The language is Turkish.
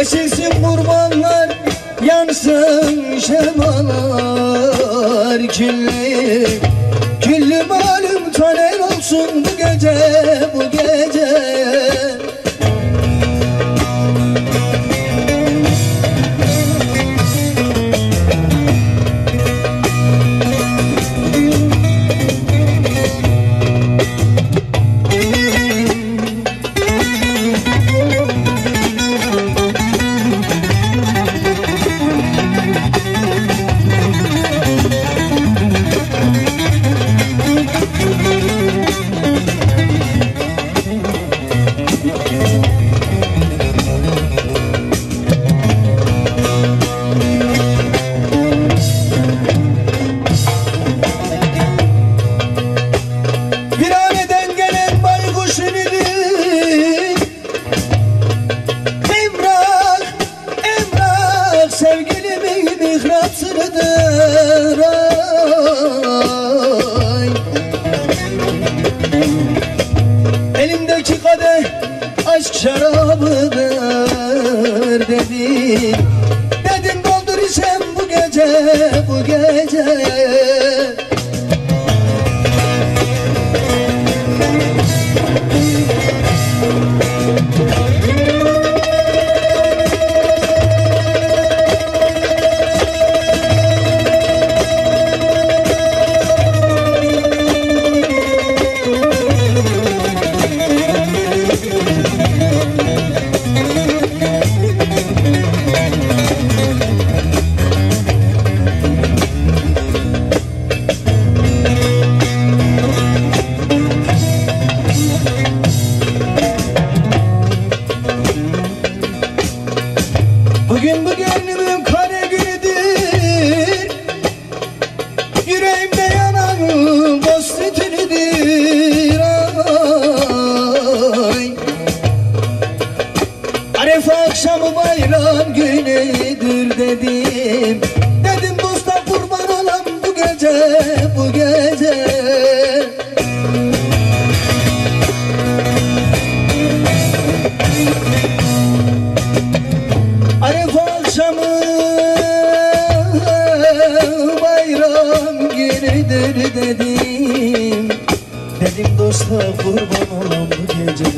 Kesilsin kurbanlar, yansın şemalar. Külli, külli malum taner olsun bu gece mihrapsıdır ay. Elimdeki kadeh aşk şarabıdır dedim Dedim doldur içem bu gece, bu gece bayram günüdür dedim. Dedim dosta kurban olam bu gece bu gece. Arif bayram günüdür dedim. Dedim dosta kurban olam bu gece